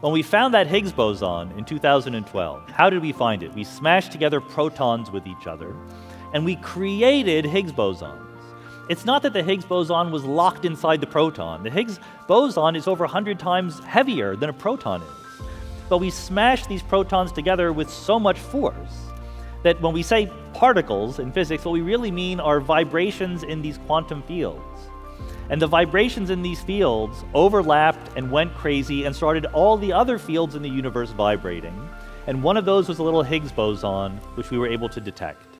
When we found that Higgs boson in 2012, how did we find it? We smashed together protons with each other, and we created Higgs bosons. It's not that the Higgs boson was locked inside the proton. The Higgs boson is over 100 times heavier than a proton is. But we smashed these protons together with so much force that when we say particles in physics, what we really mean are vibrations in these quantum fields. And the vibrations in these fields overlapped and went crazy and started all the other fields in the universe vibrating. And one of those was a little Higgs boson, which we were able to detect.